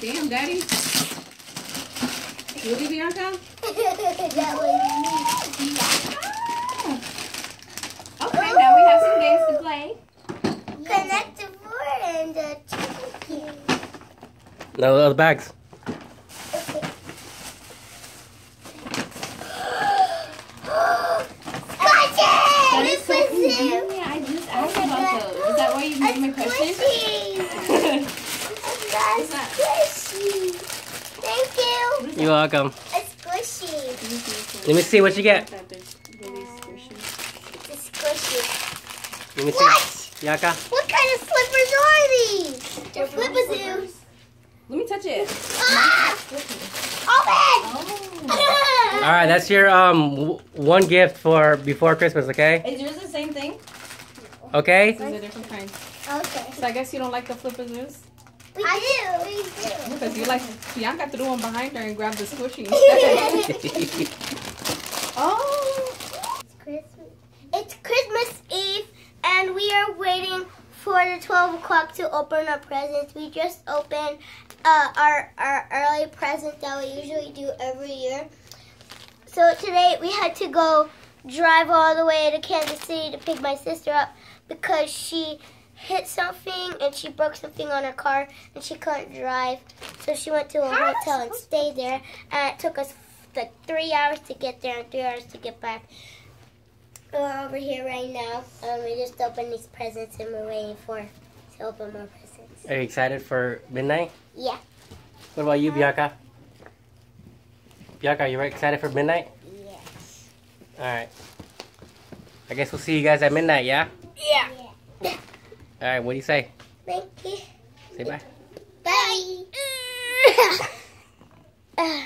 Damn, Daddy. Really, Bianca? that was me. Ah. Okay, now we have some games to play. Connect the board and the chicken. No, uh, those bags. Okay. Is. Yeah, I just asked about those. Is that why you made my question? Squishy. That's squishy. Thank you. You're welcome. A squishy. Let me see what you get. It's a squishy. Let me see. What? Bianca. What kind of slippers are these? They're flipazoos. Let me touch it. Ah! Open! Oh. All right, that's your um w- one gift for before Christmas, okay? Is yours the same thing? Okay. These are different kinds. okay. So I guess you don't like the flipazoos? We do. We do. Because you like Bianca threw one behind her and grabbed the squishy instead. oh. It's Christmas. It's Christmas Eve, and we are waiting for the 12 o'clock to open our presents. We just opened uh, our, our early present that we usually do every year. So today we had to go drive all the way to Kansas City to pick my sister up because she hit something and she broke something on her car and she couldn't drive. So she went to a hotel and stayed there. And it took us like three hours to get there and three hours to get back. We're over here right now. Um, we just opened these presents and we're waiting for to open more presents. Are you excited for midnight? Yeah. What about you, Bianca? Bianca, are you excited for midnight? Yes. All right. I guess we'll see you guys at midnight, yeah? Yeah. All right, what do you say? Thank you. Say bye. Bye. Uh.